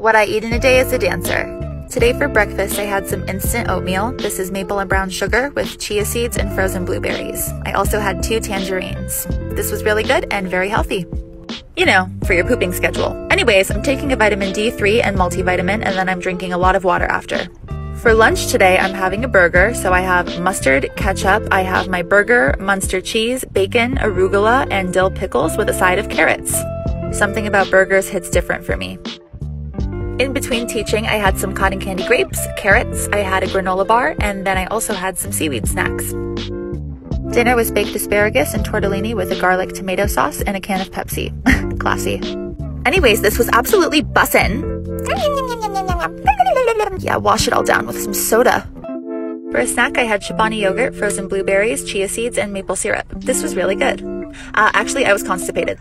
What I eat in a day is a dancer. Today for breakfast, I had some instant oatmeal. This is maple and brown sugar with chia seeds and frozen blueberries. I also had two tangerines. This was really good and very healthy. You know, for your pooping schedule. Anyways, I'm taking a vitamin D3 and multivitamin, and then I'm drinking a lot of water after. For lunch today, I'm having a burger. So I have mustard, ketchup, I have my burger, Munster cheese, bacon, arugula, and dill pickles with a side of carrots. Something about burgers hits different for me. In between teaching, I had some cotton candy grapes, carrots, I had a granola bar, and then I also had some seaweed snacks. Dinner was baked asparagus and tortellini with a garlic tomato sauce and a can of Pepsi. Classy. Anyways, this was absolutely bussin'. Yeah, wash it all down with some soda. For a snack, I had Chobani yogurt, frozen blueberries, chia seeds, and maple syrup. This was really good. Uh, actually, I was constipated.